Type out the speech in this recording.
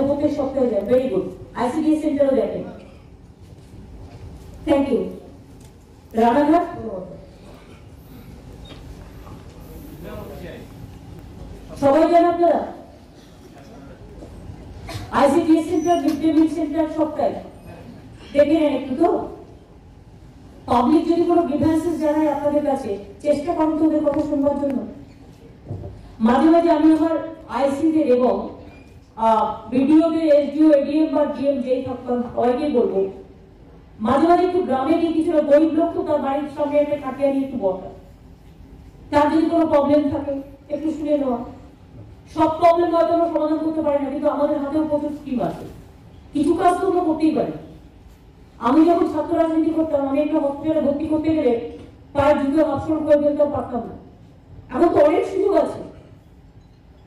আচ্ছা বাচ্চা শক্ত হয়ে যায় ভেরি গুড আইসিডিএস সেন্টারও দেখেন। থ্যাংক ইউ রানাঘাট সবাই যান আপনারা? আইসিডিএস সেন্টার বিদ্যামিল সেন্টার সবটাই। দেখে নেন একটু তো। পাবলিক যদি কোনো গ্রিভেন্সেস জানায় আপনাদের কাছে, চেষ্টা করেন তো ওদের কথা শুনবার জন্য। মাঝে মাঝে আমি আমার আইসিদের এবং বিডিওদের এসডিও, এডিএম বা জিএম যেই থাকতাম সবাইকেই বলব। মাঝে মাঝে একটু গ্রামে গিয়ে কিছু না গরিব লোক তো তার বাড়ির সামনে একটা কাটিয়ে নিয়ে একটু বসা তার যদি কোনো প্রবলেম থাকে, একটু শুনে নেওয়া। সব প্রবলেম হয়তো আমরা সমাধান করতে পারি না, কিন্তু আমাদের হাতেও প্রচুর স্কিম আছে। কিছু কাজ তো আমরা করতেই পারি। আমি যখন ছাত্র রাজনীতি করতাম, আমি একটা হসপিটালে ভর্তি করতে গেলে প্রায় যুগে অপশন করে ফেলতেও পারতাম না এখন তো অনেক সুযোগ আছে।